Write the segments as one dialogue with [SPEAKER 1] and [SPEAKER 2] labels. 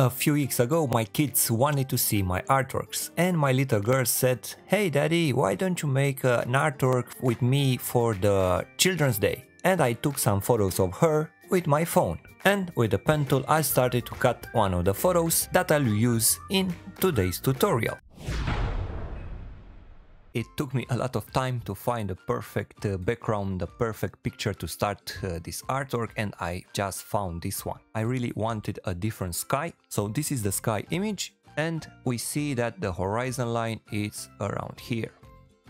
[SPEAKER 1] A few weeks ago my kids wanted to see my artworks and my little girl said hey daddy why don't you make an artwork with me for the children's day and I took some photos of her with my phone and with the pen tool I started to cut one of the photos that I'll use in today's tutorial. It took me a lot of time to find the perfect uh, background, the perfect picture to start uh, this artwork and I just found this one. I really wanted a different sky, so this is the sky image and we see that the horizon line is around here.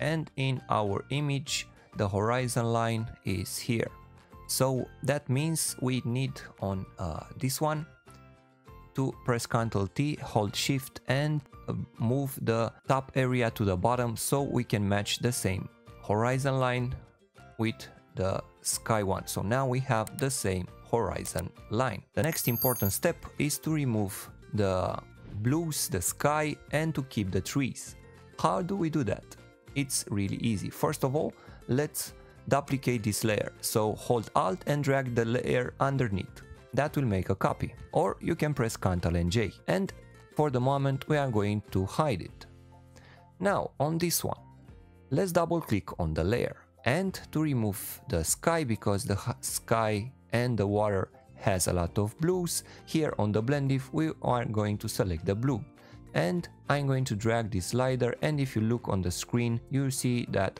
[SPEAKER 1] And in our image, the horizon line is here. So that means we need on uh, this one to press Ctrl T, hold Shift and uh, move the top area to the bottom so we can match the same horizon line with the sky one. So now we have the same horizon line. The next important step is to remove the blues, the sky and to keep the trees. How do we do that? It's really easy. First of all, let's duplicate this layer. So hold Alt and drag the layer underneath that will make a copy. Or you can press Ctrl and J. And for the moment we are going to hide it. Now on this one, let's double click on the layer and to remove the sky because the sky and the water has a lot of blues. Here on the blend if we are going to select the blue and I'm going to drag this slider and if you look on the screen you see that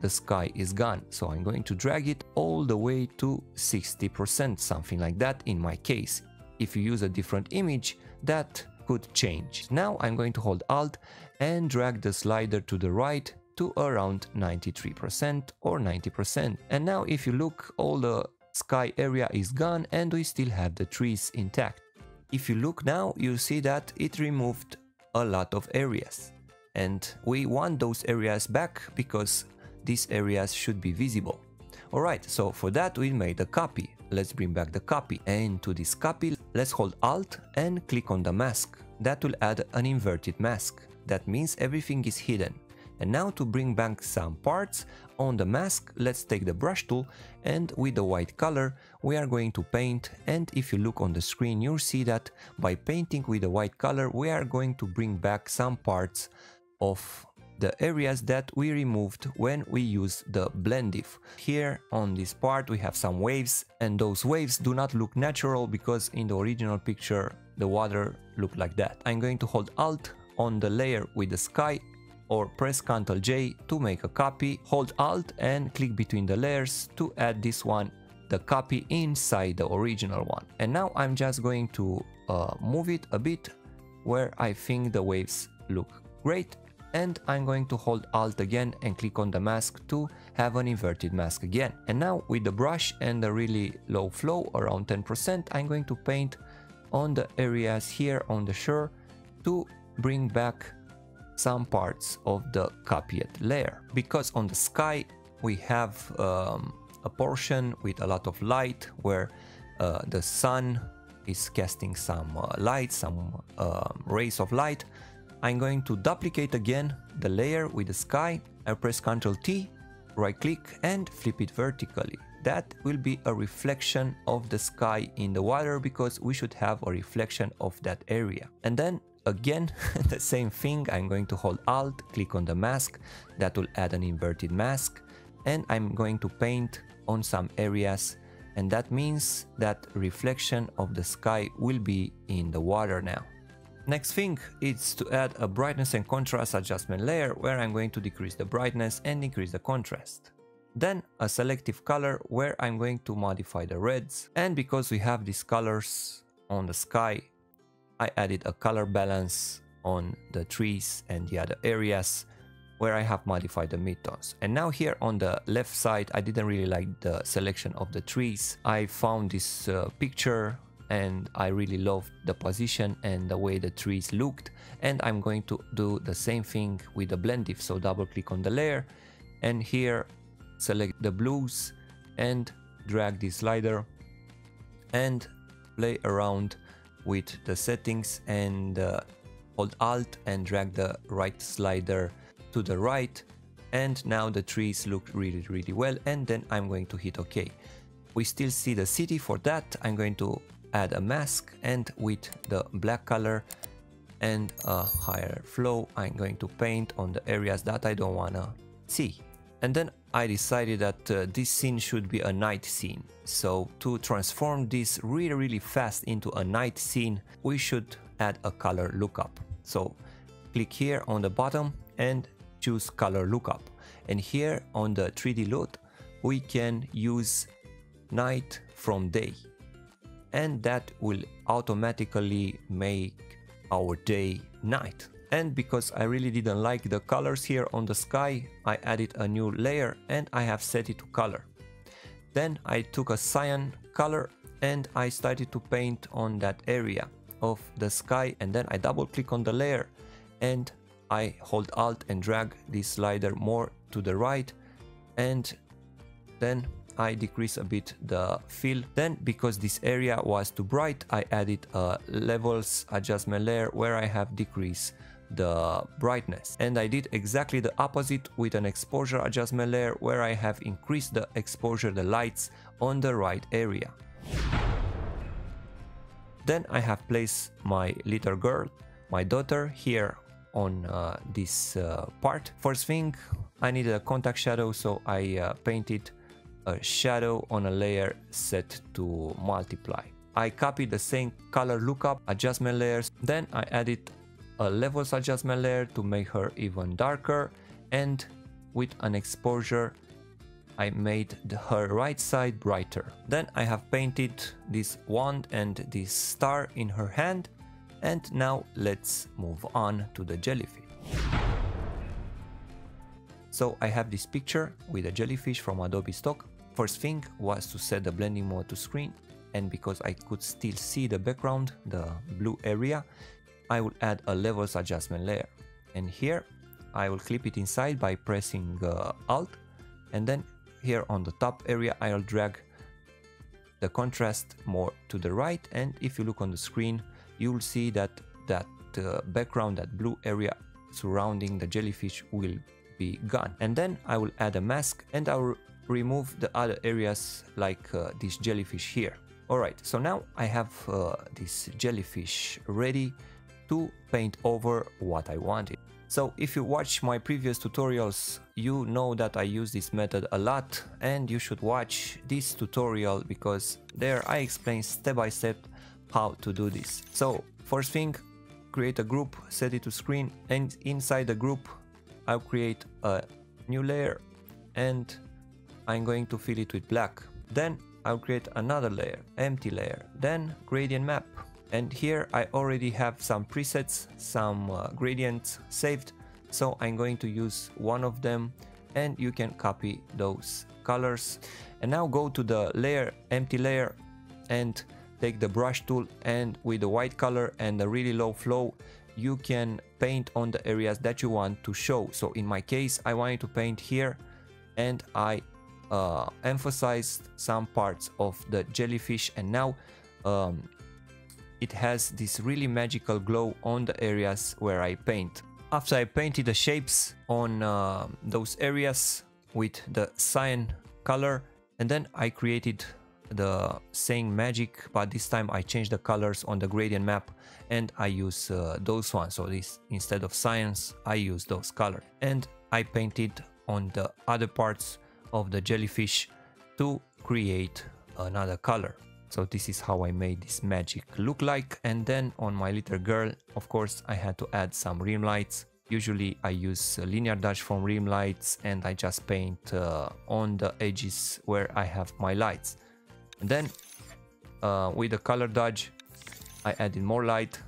[SPEAKER 1] the sky is gone. So I'm going to drag it all the way to 60%, something like that in my case. If you use a different image, that could change. Now I'm going to hold Alt and drag the slider to the right to around 93% or 90%. And now if you look, all the sky area is gone and we still have the trees intact. If you look now, you see that it removed a lot of areas. And we want those areas back because these areas should be visible. Alright, so for that we made a copy. Let's bring back the copy and to this copy let's hold alt and click on the mask. That will add an inverted mask. That means everything is hidden. And now to bring back some parts on the mask, let's take the brush tool and with the white color we are going to paint and if you look on the screen you'll see that by painting with the white color we are going to bring back some parts of the areas that we removed when we use the blend if. Here on this part we have some waves and those waves do not look natural because in the original picture the water looked like that. I'm going to hold alt on the layer with the sky or press Ctrl J to make a copy, hold alt and click between the layers to add this one the copy inside the original one. And now I'm just going to uh, move it a bit where I think the waves look great and I'm going to hold alt again and click on the mask to have an inverted mask again. And now with the brush and the really low flow around 10% I'm going to paint on the areas here on the shore to bring back some parts of the copied layer because on the sky we have um, a portion with a lot of light where uh, the sun is casting some uh, light, some uh, rays of light I'm going to duplicate again the layer with the sky. I press Ctrl T, right click and flip it vertically. That will be a reflection of the sky in the water because we should have a reflection of that area. And then again the same thing I'm going to hold alt click on the mask that will add an inverted mask and I'm going to paint on some areas and that means that reflection of the sky will be in the water now Next thing is to add a brightness and contrast adjustment layer where I'm going to decrease the brightness and increase the contrast. Then a selective color where I'm going to modify the reds and because we have these colors on the sky I added a color balance on the trees and the other areas where I have modified the midtones. And now here on the left side I didn't really like the selection of the trees. I found this uh, picture and I really loved the position and the way the trees looked. And I'm going to do the same thing with the blend if so double click on the layer and here select the blues and drag the slider and play around with the settings and uh, hold alt and drag the right slider to the right. And now the trees look really really well. And then I'm going to hit OK. We still see the city for that. I'm going to add a mask and with the black color and a higher flow I'm going to paint on the areas that I don't wanna see. And then I decided that uh, this scene should be a night scene. So to transform this really really fast into a night scene, we should add a color lookup. So click here on the bottom and choose color lookup. And here on the 3DLUT we can use night from day. And that will automatically make our day night. And because I really didn't like the colors here on the sky, I added a new layer and I have set it to color. Then I took a cyan color and I started to paint on that area of the sky and then I double click on the layer and I hold alt and drag this slider more to the right and then I decrease a bit the fill. Then because this area was too bright, I added a levels adjustment layer where I have decreased the brightness. And I did exactly the opposite with an exposure adjustment layer where I have increased the exposure, the lights on the right area. Then I have placed my little girl, my daughter here on uh, this uh, part. First thing, I needed a contact shadow, so I uh, painted a shadow on a layer set to multiply. I copied the same color lookup adjustment layers, then I added a levels adjustment layer to make her even darker and with an exposure I made the, her right side brighter. Then I have painted this wand and this star in her hand and now let's move on to the jellyfish. So I have this picture with a jellyfish from Adobe Stock. First thing was to set the blending mode to screen and because I could still see the background, the blue area, I will add a levels adjustment layer. And here I will clip it inside by pressing uh, Alt and then here on the top area I'll drag the contrast more to the right and if you look on the screen you will see that that uh, background, that blue area surrounding the jellyfish will be gone. And then I will add a mask and I will remove the other areas like uh, this jellyfish here. Alright, so now I have uh, this jellyfish ready to paint over what I wanted. So if you watch my previous tutorials, you know that I use this method a lot and you should watch this tutorial because there I explain step by step how to do this. So first thing, create a group, set it to screen and inside the group I'll create a new layer and I'm going to fill it with black. Then I'll create another layer, empty layer, then gradient map. And here I already have some presets, some uh, gradients saved. So I'm going to use one of them and you can copy those colors. And now go to the layer, empty layer and take the brush tool and with the white color and the really low flow you can paint on the areas that you want to show so in my case I wanted to paint here and I uh, emphasized some parts of the jellyfish and now um, it has this really magical glow on the areas where I paint. After I painted the shapes on uh, those areas with the cyan color and then I created the same magic but this time I changed the colors on the gradient map and I use uh, those ones so this instead of cyans I use those colors and I painted on the other parts of the jellyfish to create another color. So this is how I made this magic look like. And then on my little girl of course I had to add some rim lights. Usually I use linear dodge from rim lights and I just paint uh, on the edges where I have my lights. And then uh, with the color dodge, I added more light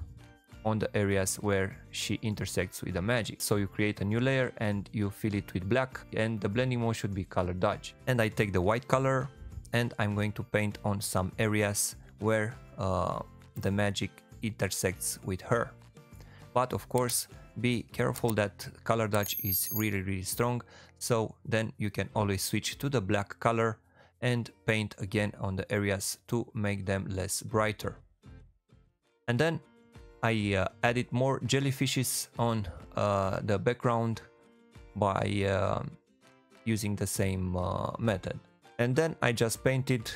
[SPEAKER 1] on the areas where she intersects with the magic. So you create a new layer and you fill it with black and the blending mode should be color dodge. And I take the white color and I'm going to paint on some areas where uh, the magic intersects with her. But of course, be careful that color dodge is really really strong. So then you can always switch to the black color and paint again on the areas to make them less brighter. And then I uh, added more jellyfishes on uh, the background by uh, using the same uh, method. And then I just painted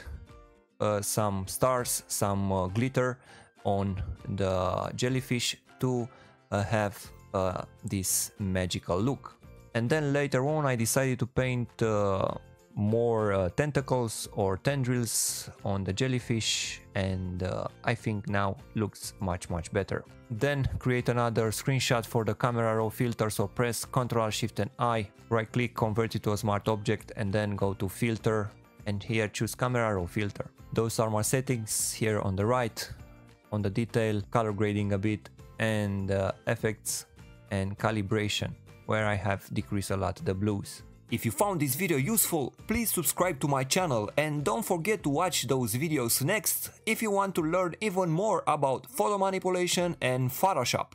[SPEAKER 1] uh, some stars, some uh, glitter on the jellyfish to have this magical look. And then later on I decided to paint more uh, tentacles or tendrils on the jellyfish and uh, I think now looks much much better. Then create another screenshot for the camera raw filter so press Ctrl Shift and I, right click convert it to a smart object and then go to filter and here choose camera raw filter. Those are my settings here on the right, on the detail, color grading a bit and uh, effects and calibration where I have decreased a lot the blues. If you found this video useful, please subscribe to my channel and don't forget to watch those videos next if you want to learn even more about photo manipulation and Photoshop.